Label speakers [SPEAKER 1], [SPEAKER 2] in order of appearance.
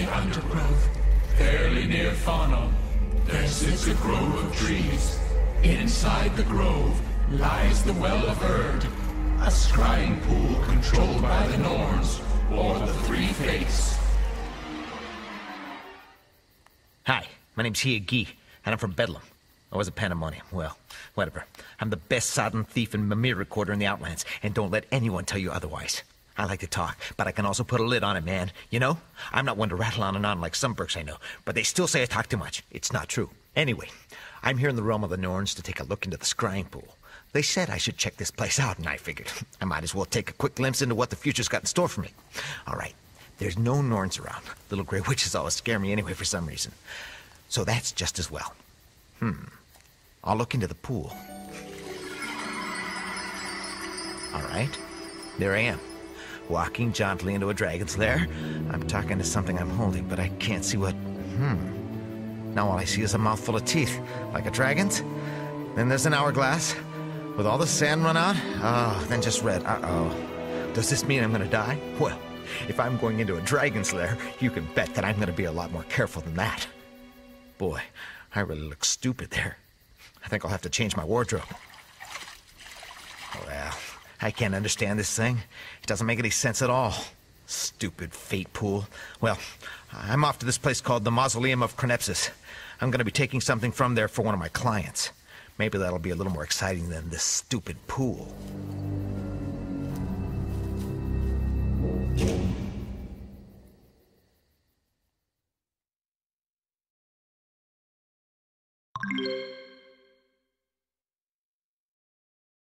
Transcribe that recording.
[SPEAKER 1] undergrowth, fairly near Faunum, there sits a grove of trees. Inside the grove lies the Well of Urd, a scrying pool controlled by the Norns, or the Three Fates.
[SPEAKER 2] Hi, my name's Hia Gee, and I'm from Bedlam. I was a Pandemonium. Well, whatever. I'm the best sodden thief and Mimir recorder in the Outlands, and don't let anyone tell you otherwise. I like to talk, but I can also put a lid on it, man. You know? I'm not one to rattle on and on like some berks I know, but they still say I talk too much. It's not true. Anyway, I'm here in the realm of the Norns to take a look into the scrying pool. They said I should check this place out, and I figured I might as well take a quick glimpse into what the future's got in store for me. All right, there's no Norns around. Little gray witches always scare me anyway for some reason. So that's just as well. Hmm. I'll look into the pool. All right, there I am. Walking jauntily into a dragon's lair. I'm talking to something I'm holding, but I can't see what. Hmm. Now all I see is a mouthful of teeth, like a dragon's. Then there's an hourglass. With all the sand run out? Oh, then just red. Uh oh. Does this mean I'm gonna die? Well, if I'm going into a dragon's lair, you can bet that I'm gonna be a lot more careful than that. Boy, I really look stupid there. I think I'll have to change my wardrobe. I can't understand this thing. It doesn't make any sense at all. Stupid fate pool. Well, I'm off to this place called the Mausoleum of Chronepsis. I'm going to be taking something from there for one of my clients. Maybe that'll be a little more exciting than this stupid pool.